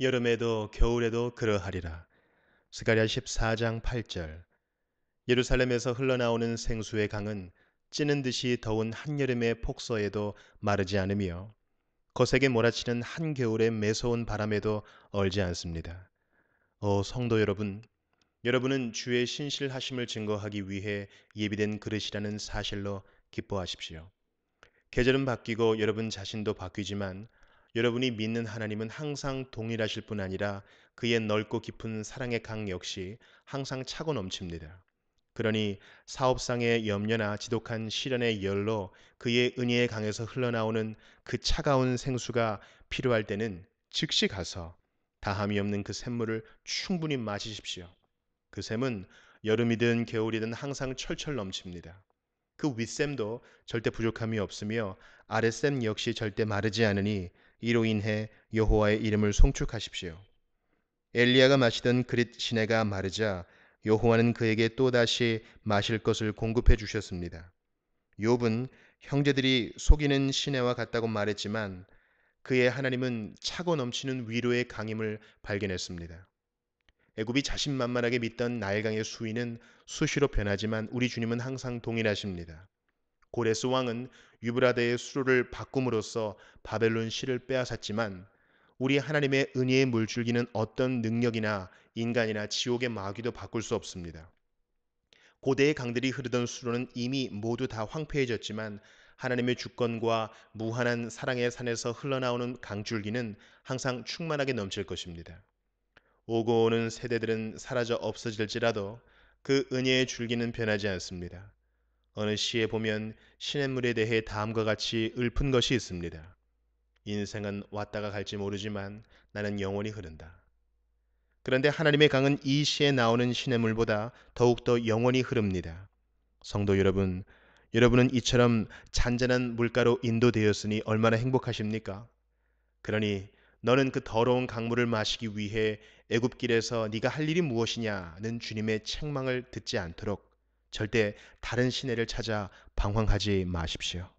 여름에도 겨울에도 그러하리라. 스가랴 14장 8절. 예루살렘에서 흘러나오는 생수의 강은 찌는 듯이 더운 한여름의 폭서에도 마르지 않으며 거세게 몰아치는 한겨울의 매서운 바람에도 얼지 않습니다. 오 성도 여러분, 여러분은 주의 신실하심을 증거하기 위해 예비된 그릇이라는 사실로 기뻐하십시오. 계절은 바뀌고 여러분 자신도 바뀌지만 여러분이 믿는 하나님은 항상 동일하실 뿐 아니라 그의 넓고 깊은 사랑의 강 역시 항상 차고 넘칩니다. 그러니 사업상의 염려나 지독한 시련의 열로 그의 은혜의 강에서 흘러나오는 그 차가운 생수가 필요할 때는 즉시 가서 다함이 없는 그 샘물을 충분히 마시십시오. 그 샘은 여름이든 겨울이든 항상 철철 넘칩니다. 그 윗샘도 절대 부족함이 없으며 아랫샘 역시 절대 마르지 않으니 이로 인해 여호와의 이름을 송축하십시오. 엘리야가 마시던 그릿 시내가 마르자 여호와는 그에게 또다시 마실 것을 공급해 주셨습니다. 욥은 형제들이 속이는 시내와 같다고 말했지만 그의 하나님은 차고 넘치는 위로의 강임을 발견했습니다. 애굽이 자신만만하게 믿던 나일강의 수위는 수시로 변하지만 우리 주님은 항상 동일하십니다. 고레스 왕은 유브라데의 수로를 바꿈으로써 바벨론 시를 빼앗았지만 우리 하나님의 은혜의 물줄기는 어떤 능력이나 인간이나 지옥의 마귀도 바꿀 수 없습니다. 고대의 강들이 흐르던 수로는 이미 모두 다 황폐해졌지만 하나님의 주권과 무한한 사랑의 산에서 흘러나오는 강줄기는 항상 충만하게 넘칠 것입니다. 오고 오는 세대들은 사라져 없어질지라도 그 은혜의 줄기는 변하지 않습니다. 어느 시에 보면 시냇물에 대해 다음과 같이 읊은 것이 있습니다. 인생은 왔다가 갈지 모르지만 나는 영원히 흐른다. 그런데 하나님의 강은 이 시에 나오는 시냇물보다 더욱더 영원히 흐릅니다. 성도 여러분, 여러분은 이처럼 잔잔한 물가로 인도되었으니 얼마나 행복하십니까? 그러니 너는 그 더러운 강물을 마시기 위해 애굽길에서 네가 할 일이 무엇이냐는 주님의 책망을 듣지 않도록 절대 다른 시내를 찾아 방황하지 마십시오.